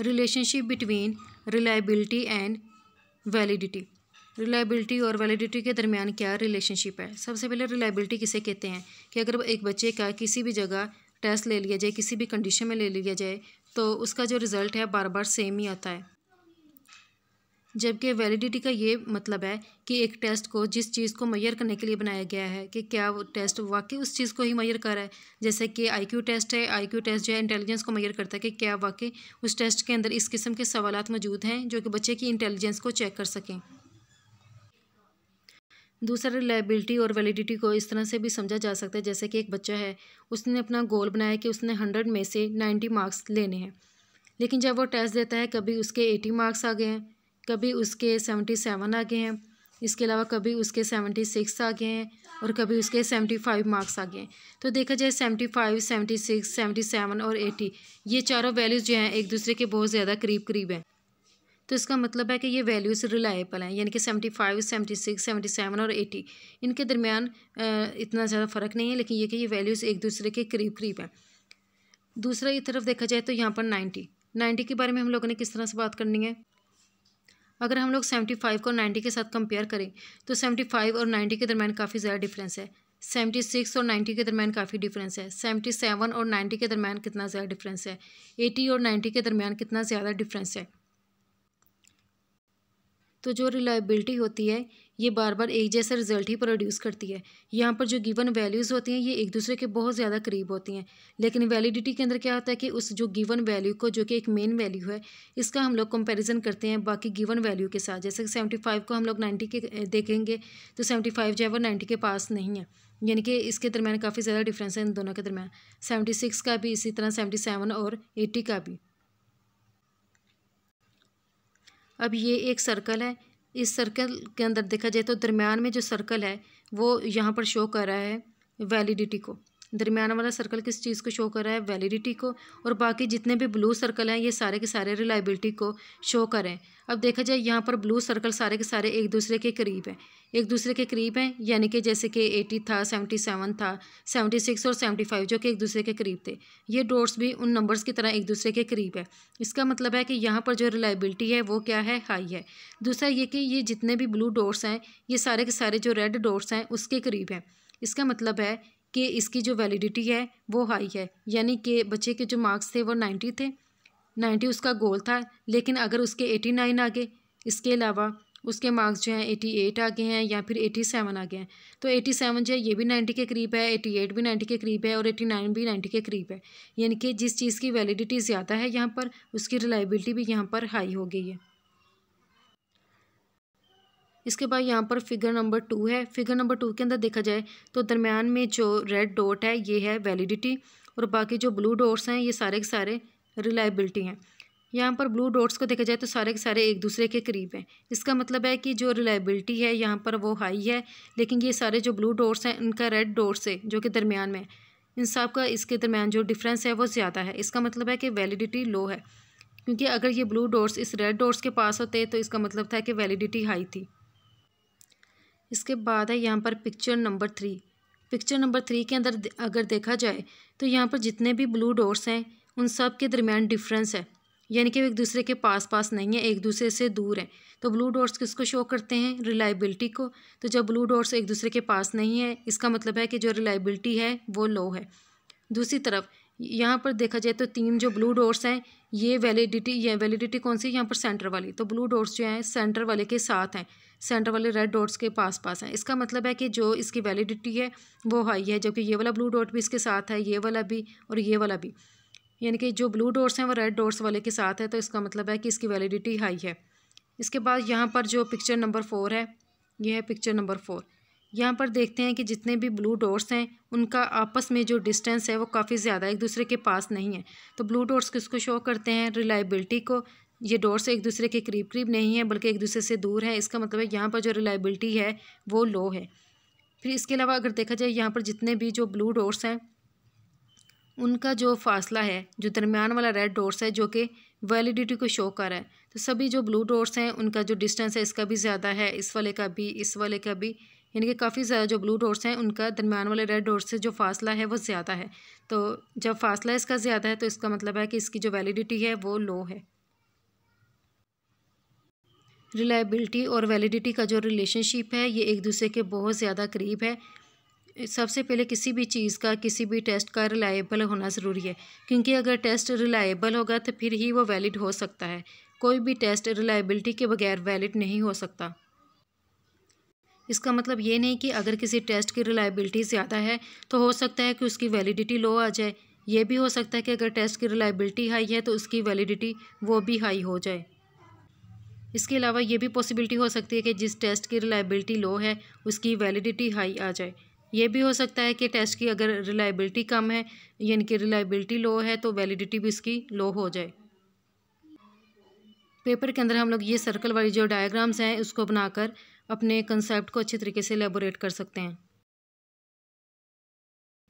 Relationship between reliability and validity reliability और validity के दरमियान क्या रिलेशनशिप है? सबसे पहले रिलायबिलिटी किसे कहते हैं? कि अगर एक बच्चे का किसी भी जगह टेस्ट ले लिया जाए, किसी भी कंडीशन में ले लिया जाए तो उसका जो रिज़ल्ट है, बार बार सेम ही आता है। जबकि वैलिडिटी का ये मतलब है कि एक टेस्ट को जिस चीज़ को मैयर करने के लिए बनाया गया है कि क्या वो टेस्ट वाकई उस चीज़ को ही मैयर कर रहा है। जैसे कि आईक्यू टेस्ट है आईक्यू टेस्ट जो है इंटेलिजेंस को मैयर करता है कि क्या वाकई उस टेस्ट के अंदर इस किस्म के सवाल मौजूद हैं जो कि बच्चे की इंटेलिजेंस को चेक कर सकें। दूसरा रिलायबिलिटी और वैलिडिटी को इस तरह से भी समझा जा सकता है, जैसे कि एक बच्चा है, उसने अपना गोल बनाया कि उसने हंड्रेड में से नाइन्टी मार्क्स लेने हैं। लेकिन जब वो टेस्ट देता है, कभी उसके एटी मार्क्स आ गए हैं। कभी उसके सेवेंटी सेवन आ गए हैं, इसके अलावा कभी उसके सेवेंटी सिक्स आ गए हैं और कभी उसके सेवेंटी फाइव मार्क्स आ गए हैं। तो देखा जाए seventy five seventy six seventy seven और एटी ये चारों वैल्यूज़ जो हैं एक दूसरे के बहुत ज़्यादा करीब करीब हैं। तो इसका मतलब है कि ये वैल्यूज़ रिलायबल हैं, यानी कि seventy five seventy six seventy seven और एटी इनके दरमियान इतना ज़्यादा फ़र्क नहीं है, लेकिन ये कि ये वैल्यूज़ एक दूसरे के करीब करीब हैं। दूसरा, ये तरफ़ देखा जाए तो यहाँ पर नाइन्टी नाइन्टी के बारे में हम लोगों ने किस तरह से बात करनी है? अगर हम लोग सेवेंटी फाइव को नाइन्टी के साथ कंपेयर करें तो सेवेंटी फाइव और नाइन्टी के दरमियान काफ़ी ज़्यादा डिफरेंस है। सेवेंटी सिक्स और नाइन्टी के दरमियान काफ़ी डिफरेंस है। सेवेंटी सेवन और नाइन्टी के दरमियान कितना ज़्यादा डिफरेंस है। एटी और नाइन्टी के दरमियान कितना ज़्यादा डिफरेंस है। तो जो रिलायबिलिटी होती है, ये बार बार एक जैसा रिज़ल्ट ही प्रोड्यूस करती है। यहाँ पर जो गिवन वैल्यूज़ होती हैं, ये एक दूसरे के बहुत ज़्यादा करीब होती हैं। लेकिन वैलिडिटी के अंदर क्या होता है कि उस जो गिवन वैल्यू को, जो कि एक मेन वैल्यू है, इसका हम लोग कंपैरिजन करते हैं बाकी गिवन वैल्यू के साथ। जैसे कि सेवेंटी फाइव को हम लोग नाइन्टी के देखेंगे तो सेवेंटी फाइव जो है, वो नाइन्टी के पास नहीं है। यानी कि इसके दरमियान काफ़ी ज़्यादा डिफरेंस है इन दोनों के दरमियान। सेवेंटी सिक्स का भी इसी तरह सेवेंटी सेवन और एट्टी का भी। अब ये एक सर्कल है। इस सर्कल के अंदर देखा जाए तो दरमियान में जो सर्कल है, वो यहाँ पर शो कर रहा है वैलिडिटी को। दरमियान वाला सर्कल किस चीज़ को शो कर रहा है? वैलिडिटी को। और बाकी जितने भी ब्लू सर्कल हैं, ये सारे के सारे रिलायबिलिटी को शो करें अब देखा जाए, यहाँ पर ब्लू सर्कल सारे के सारे एक दूसरे के करीब हैं। एक दूसरे के करीब हैं, यानी कि जैसे कि एटी था सेवेंटी सेवन था सेवेंटी सिक्स और सेवेंटी फाइव जो कि एक दूसरे के करीब थे। ये डोट्स भी उन नंबर्स की तरह एक दूसरे के करीब है। इसका मतलब है कि यहाँ पर जो रिलायबिलिटी है, वो क्या है? हाई है। दूसरा ये कि ये जितने भी ब्लू डोट्स हैं, ये सारे के सारे जो रेड डोट्स हैं, उसके करीब हैं। इसका मतलब है कि इसकी जो वैलिडिटी है, वो हाई है। यानी कि बच्चे के जो मार्क्स थे, वो नाइन्टी थे। नाइन्टी उसका गोल था, लेकिन अगर उसके एटी नाइन आ गए, इसके अलावा उसके मार्क्स जो हैं एटी एट आ गए हैं या फिर एटी सेवन आ गए हैं। तो एटी सेवन जो है, ये भी नाइन्टी के करीब है एटी एट भी नाइन्टी के करीब है और एटी नाइन भी नाइन्टी के करीब है। यानी कि जिस चीज़ की वैलिडिटी ज़्यादा है यहाँ पर, उसकी रिलायबिलिटी भी यहाँ पर हाई हो गई है। इसके बाद यहाँ पर फिगर नंबर टू है। फिगर नंबर टू के अंदर देखा जाए तो दरमियान में जो रेड डॉट है, ये है वैलिडिटी और बाकी जो ब्लू डॉट्स हैं, ये सारे के सारे रिलायबिलिटी हैं। यहाँ पर ब्लू डॉट्स को देखा जाए तो सारे के सारे एक दूसरे के करीब हैं। इसका मतलब है कि जो रिलायबिलिटी है, यहाँ पर वो हाई है, लेकिन ये सारे जो ब्लू डॉट्स हैं उनका रेड डॉट्स है जो कि दरमियान में, इन सब का इसके दरमियान जो डिफरेंस है, वो ज़्यादा है। इसका मतलब है कि वैलिडिटी लो है। क्योंकि अगर ये ब्लू डॉट्स इस रेड डॉट्स के पास होते तो इसका मतलब था कि वैलिडिटी हाई थी। इसके बाद है यहाँ पर picture number three picture number three के अंदर अगर देखा जाए तो यहाँ पर जितने भी ब्लू डॉट्स हैं, उन सब के दरमियान डिफरेंस है। यानी कि एक दूसरे के पास पास नहीं है, एक दूसरे से दूर हैं। तो ब्लू डॉट्स किसको शो करते हैं? रिलायबिलिटी को। तो जब ब्लू डॉट्स एक दूसरे के पास नहीं है, इसका मतलब है कि जो रिलायबिलिटी है, वो लो है। दूसरी तरफ़ यहाँ पर देखा जाए तो तीन जो ब्लू डॉट्स हैं, ये वैलिडिटी ये वैलिडिटी कौन सी? यहाँ पर सेंटर वाली। तो ब्लू डॉट्स जो हैं सेंटर वाले के साथ हैं। सेंटर वाले रेड डॉट्स के पास पास हैं। इसका मतलब है कि जो इसकी वैलिडिटी है, वो हाई है, जबकि ये वाला ब्लू डॉट भी इसके साथ है, ये वाला भी और ये वाला भी। यानी कि जो ब्लू डॉट्स हैं, वो रेड डॉट्स वाले के साथ है तो इसका मतलब है कि इसकी वैलिडिटी हाई है। इसके बाद यहाँ पर जो पिक्चर नंबर फोर है, ये है पिक्चर नंबर फोर यहाँ पर देखते हैं कि जितने भी ब्लू डॉट्स हैं, उनका आपस में जो डिस्टेंस है वो काफ़ी ज़्यादा एक दूसरे के पास नहीं है। तो ब्लू डॉट्स किसको शो करते हैं? रिलायबिलिटी को। ये डॉट्स एक दूसरे के करीब करीब नहीं है, बल्कि एक दूसरे से दूर है। इसका मतलब है यहाँ पर जो रिलायबिलिटी है, वो लो है। फिर इसके अलावा अगर देखा जाए, यहाँ पर जितने भी जो ब्लू डॉट्स हैं, उनका जो फासला है, जो दरमियान वाला रेड डॉट्स है, जो कि वैलिडिटी को शो कर रहा है। तो सभी जो ब्लू डॉट्स हैं, उनका जो डिस्टेंस है, इसका भी ज़्यादा है, इस वाले का भी, इस वाले का भी। यानी कि काफ़ी ज़्यादा जो ब्लू डॉट्स हैं, उनका दरमियान वाले रेड डॉट्स से जो फासला है, वो ज़्यादा है। तो जब फासला इसका ज़्यादा है तो इसका मतलब है कि इसकी जो वैलिडिटी है, वो लो है। रिलायबिलिटी और वैलिडिटी का जो रिलेशनशिप है, ये एक दूसरे के बहुत ज़्यादा करीब है। सबसे पहले किसी भी चीज़ का, किसी भी टेस्ट का रिलायबल होना ज़रूरी है। क्योंकि अगर टेस्ट रिलायबल होगा तो फिर ही वो वैलिड हो सकता है। कोई भी टेस्ट रिलायबिलिटी के बगैर वैलिड नहीं हो सकता। इसका मतलब ये नहीं कि अगर किसी टेस्ट की रिलायबिलिटी ज़्यादा है तो हो सकता है कि उसकी वैलिडिटी लो आ जाए। ये भी हो सकता है कि अगर टेस्ट की रिलायबिलिटी हाई है तो उसकी वैलिडिटी वो भी हाई हो जाए। इसके अलावा ये भी पॉसिबिलिटी हो सकती है कि जिस टेस्ट की रिलायबिलिटी लो है, उसकी वैलिडिटी हाई आ जाए। ये भी हो सकता है कि टेस्ट की अगर रिलायबिलिटी कम है, यानी कि रिलायबिलिटी लो है तो वैलिडिटी भी इसकी लो हो जाए। पेपर के अंदर हम लोग ये सर्कल वाली जो डायग्राम्स हैं, उसको बनाकर अपने कंसेप्ट को अच्छे तरीके से एलेबोरेट कर सकते हैं।